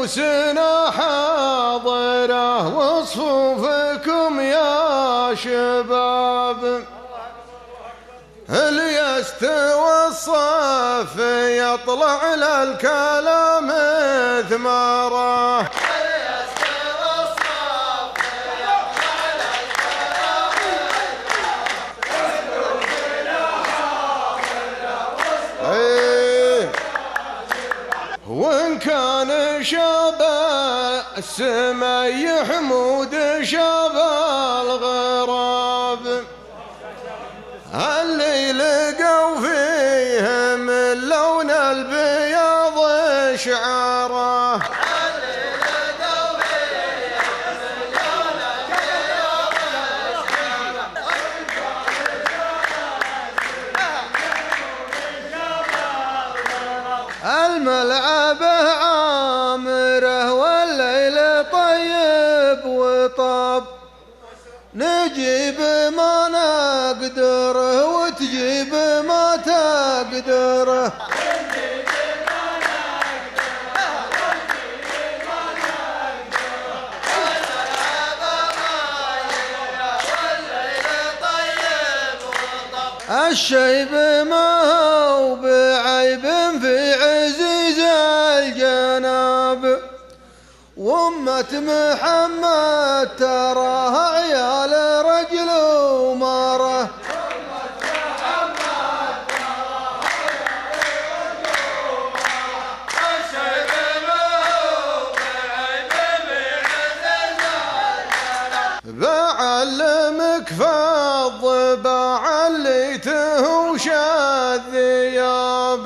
عريوسنا حاضرة وصفوفكم يا شباب. اللي يستوى الصف يطلع للكلام ثماره السما يحمود شاب الغراب. اللي لقوا فيه من لون البياض شعاره الملعب وتجيب ما تقدره الشيب ما هو بعيب في عزيز الجناب. وأمة محمد تراها بعلمك فض بعليته وش الذياب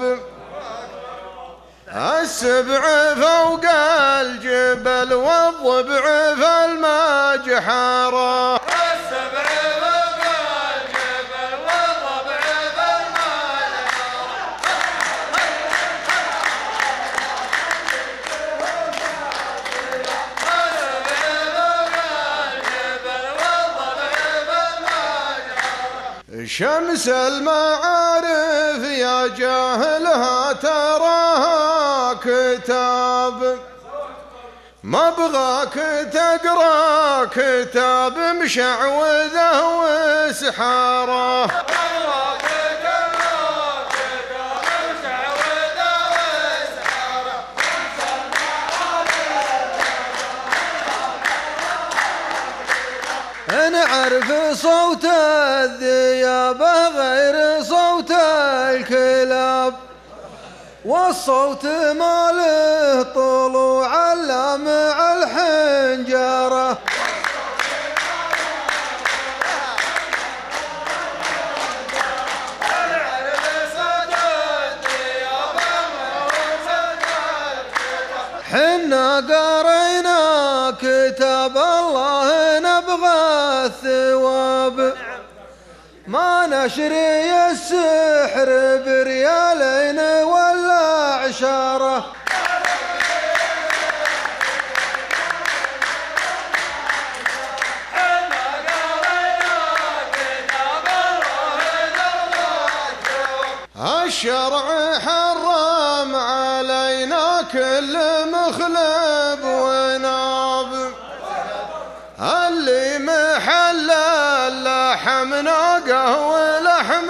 السبع فوق الجبل والضبع في المجحرة شمس المعارف يا جاهلها تراها كتاب. ما بغاك تقرأ كتاب مشعوذه وسحاره نعرف صوت الذياب غير صوت الكلاب. والصوت ما له طلوع الا مع الحنجرة. حنا قرينا كتاب الله نبغى الثواب. ما نشري السحر بريالين ولا عشره الشرع حرم علينا كل مخلب اللي محل اللحم ناقة ولحم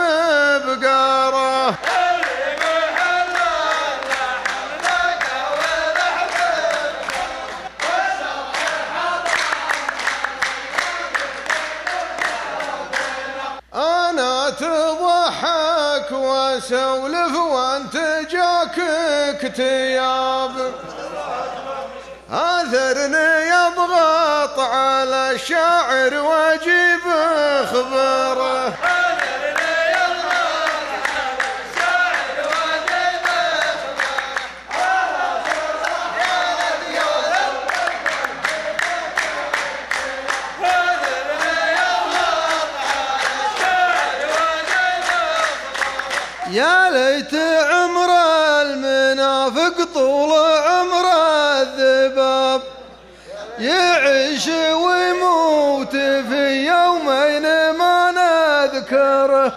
بقارة. أنا تضحك وأسولف وأنت جاك اكتياب اثرني يضغط على الشاعر واجيب خبره يا ليت كره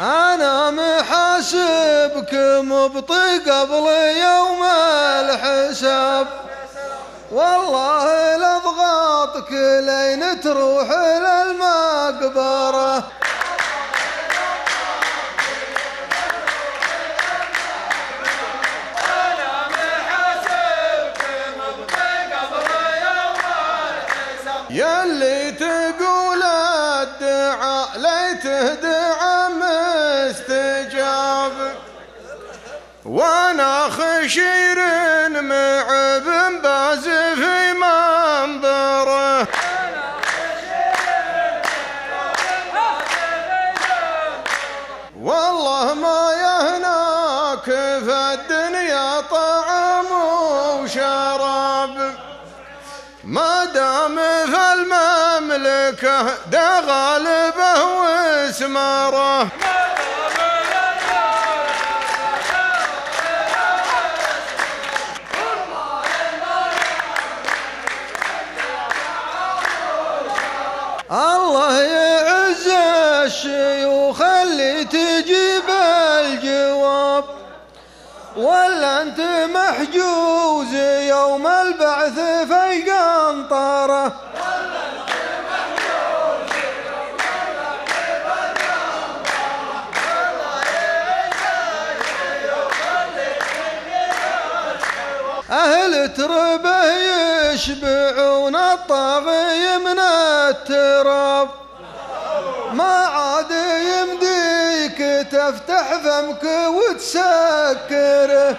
أنا محاسبكم مبطي قبل يوم الحساب. والله لضغطك لين تروح للمقبره يلي تقول الدعاء ليته دعاء مستجاب. وأنا خشير مع المملكة ده غالبه واسمره الله يعز الشيوخ اللي تجيب الجواب ولا أنت محجوز يوم البعث تربه يشبعون الطاغي من التراب. ما عاد يمديك تفتح فمك وتسكره.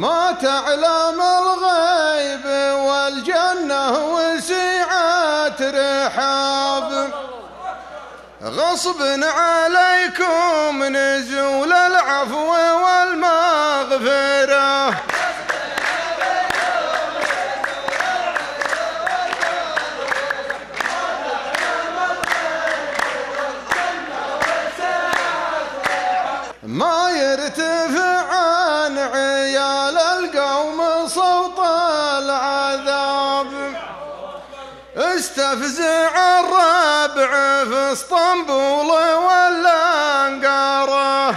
ما تعلم الغيب والجنة وسعة رحاب. غصب عليكم نزول العفو والمغفرة. استفزع الربع في اسطنبول ولا انقرة.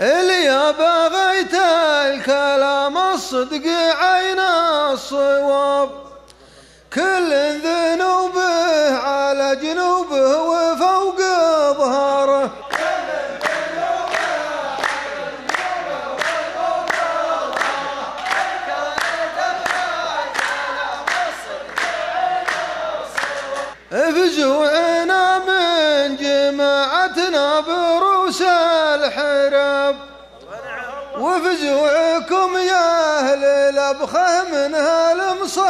اللي بغيت الكلام الصدق عين الصواب. رؤوس الحرب وفزوعكم يا أهل الأبخة من هالمصيقرة